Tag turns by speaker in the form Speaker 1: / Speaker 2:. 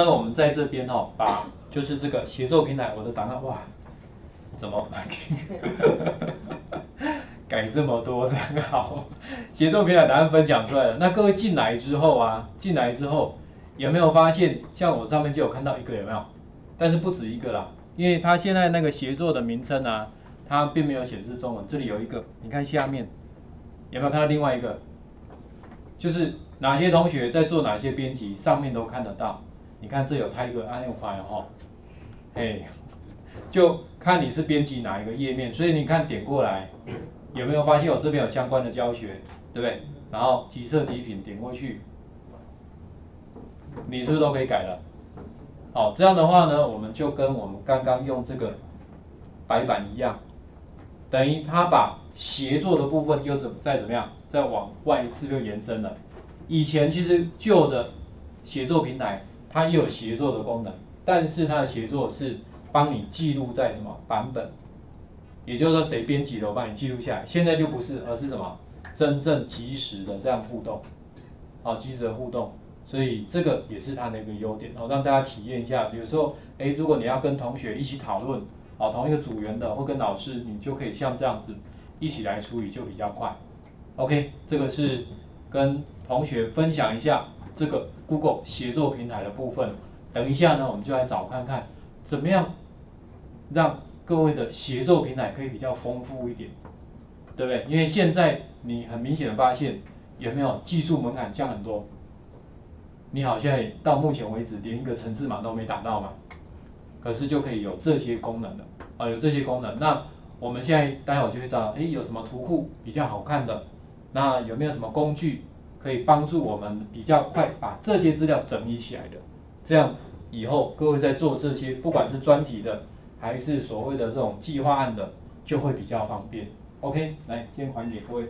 Speaker 1: 那我们在这边哦，把就是这个协作平台我的档案哇，怎么 改这么多真好？协作平台答案分享出来了。那各位进来之后啊，进来之后有没有发现，像我上面就有看到一个有没有？但是不止一个啦，因为它现在那个协作的名称啊，它并没有显示中文。这里有一个，你看下面有没有看到另外一个？就是哪些同学在做哪些编辑，上面都看得到。你看这有它一个按钮牌哦，嘿，就看你是编辑哪一个页面。所以你看点过来，有没有发现我这边有相关的教学，对不对？然后即色即品点过去，你是不是都可以改了？好，这样的话呢，我们就跟我们刚刚用这个白板一样，等于它把协作的部分又怎再怎么样，再往外是不是延伸了？以前其实旧的协作平台它也有协作的功能，但是它的协作是帮你记录在什么版本，也就是说谁编辑的我帮你记录下来。现在就不是，而是什么真正及时的这样互动，好，及时的互动。所以这个也是它的一个优点，哦，让大家体验一下。比如说，哎，如果你要跟同学一起讨论，哦，同一个组员的，或跟老师，你就可以像这样子一起来处理，就比较快。OK，这个是跟同学分享一下这个 Google 协作平台的部分。等一下呢，我们就来找看看怎么样让各位的协作平台可以比较丰富一点，对不对？因为现在你很明显的发现，有没有技术门槛降很多？你好像到目前为止连一个城市码都没打到嘛，可是就可以有这些功能了啊，有这些功能。那我们现在待会就会找，哎，有什么图库比较好看的？那有没有什么工具可以帮助我们比较快把这些资料整理起来的？这样以后各位在做这些，不管是专题的还是所谓的这种计划案的，就会比较方便。OK，来先还给各位。